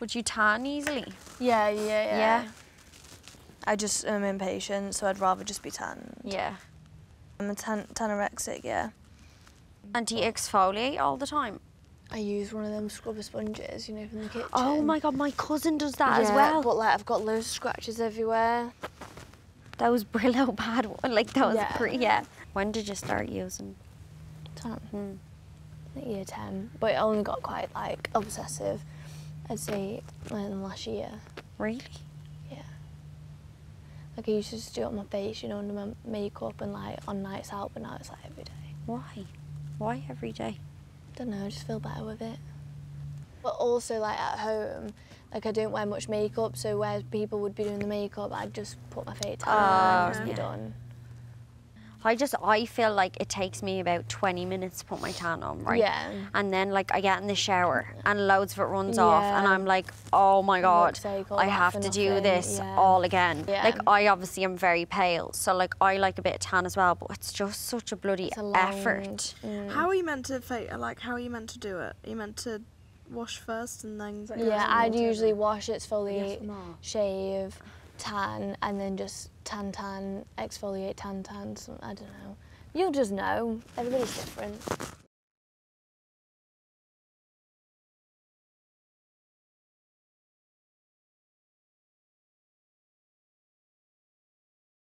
Would you tan easily? Yeah, yeah, yeah. Yeah. I just am impatient, so I'd rather just be tan. Yeah. I'm a tan- tanorexic, yeah. And do you exfoliate all the time? I use one of them scrubber sponges, you know, from the kitchen. Oh my god, my cousin does that as well. But like, I've got loads of scratches everywhere. That was Brillo bad one. Like that was Yeah. pretty. Yeah. When did you start using? Tan. Hmm. At year 10. But it only got quite like obsessive, I'd say, the last year. Really? Yeah. Like I used to just do it on my face, you know, under my makeup and like on nights out, but now it's like every day. Why? Why every day? Don't know, I just feel better with it. But also like at home, like I don't wear much makeup, so where people would be doing the makeup, I'd just put my face tan Oh, and be yeah. done. I just I feel like it takes me about 20 minutes to put my tan on, right? Yeah. And then like I get in the shower and loads of it runs off and I'm like, oh my god, sake, I have for to do this yeah. all again. Yeah. Like I obviously am very pale, so like I like a bit of tan as well, but it's just such a bloody a effort. Mm. How are you meant to like? How are you meant to do it? Are you meant to wash first and then? Yeah, I'd usually wash, exfoliate, Yes, shave, tan, and then just tan, tan, exfoliate, tan, tan. Some, I don't know. You'll just know. Everybody's different.